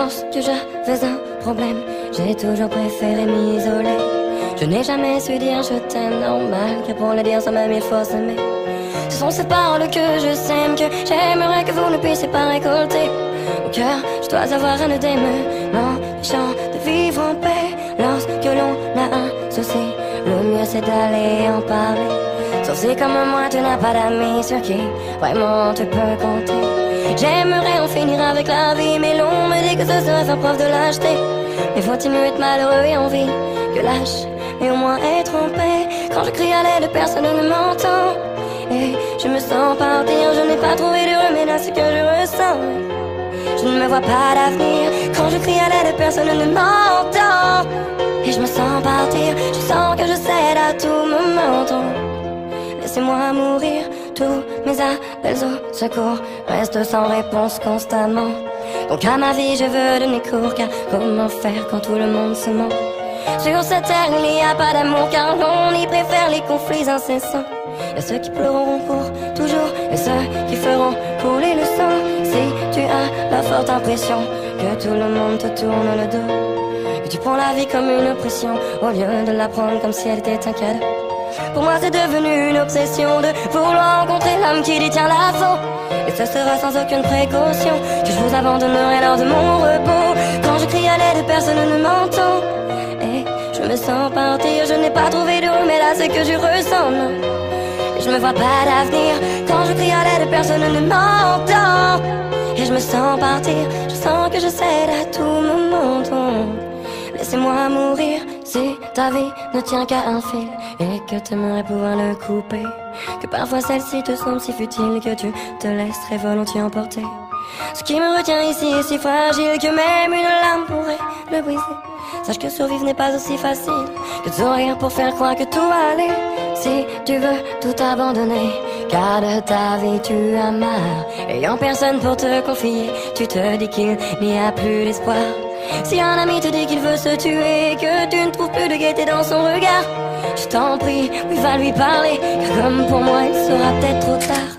Lorsque j'avais un problème, j'ai toujours préféré m'isoler. Je n'ai jamais su dire je t'aime, normal que pour le dire, ça même il faut s'aimer. Ce sont ces paroles que je sème, que j'aimerais que vous ne puissiez pas récolter. Au cœur, je dois avoir un œdème, m'empêchant de vivre en paix. Lorsque l'on a un souci, le mieux c'est d'aller en parler. Sorcier comme moi, tu n'as pas d'amis sur qui vraiment tu peux compter. J'aimerais finir avec la vie, mais l'on me dit que ce serait faire preuve de lâcheté. Mais faut-il mieux être malheureux et en vie que lâche, et au moins être en paix. Quand je crie à l'aide, personne ne m'entend. Et je me sens partir, je n'ai pas trouvé de remède à ce que je ressens. Je ne me vois pas d'avenir, quand je crie à l'aide, personne ne m'entend. Et je me sens partir, je sens que je cède à tout moment. Laissez-moi mourir, tous mes appels au secours restent sans réponse constamment. Donc à ma vie je veux donner cours, car comment faire quand tout le monde se ment? Sur cette terre il n'y a pas d'amour, car on y préfère les conflits incessants. a ceux qui pleureront pour toujours, et ceux qui feront couler le sang. Si tu as la forte impression que tout le monde te tourne le dos, que tu prends la vie comme une oppression, au lieu de la prendre comme si elle était un cadeau. Pour moi c'est devenu une obsession de vouloir rencontrer l'homme qui détient la faute Et ce sera sans aucune précaution que je vous abandonnerai lors de mon repos. Quand je crie à l'aide personne ne m'entend. Et je me sens partir, je n'ai pas trouvé de remède à ce que je ressens Et je me vois pas d'avenir. Quand je crie à l'aide personne ne m'entend. Et je me sens partir, je sens que je cède à tout mourir si ta vie ne tient qu'à un fil et que t'aimerais pouvoir le couper. Que parfois celle-ci te semble si futile que tu te laisserais volontiers emporter. Ce qui me retient ici est si fragile que même une lame pourrait le briser. Sache que survivre n'est pas aussi facile que de rien pour faire croire que tout va aller. Si tu veux tout abandonner, car de ta vie tu as marre. Ayant personne pour te confier, tu te dis qu'il n'y a plus d'espoir. Si un ami te dit qu'il veut se tuer, que tu ne trouves plus de gaieté dans son regard, je t'en prie, oui, va lui parler, car comme pour moi, il sera peut-être trop tard.